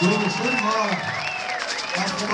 So, schön mal. Danke,